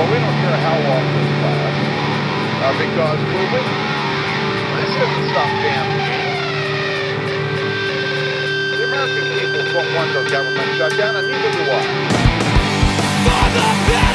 well, we don't care how long this lasts uh, because we're winning. This isn't some damn. The American people don't want their government shut down, and neither do I. For the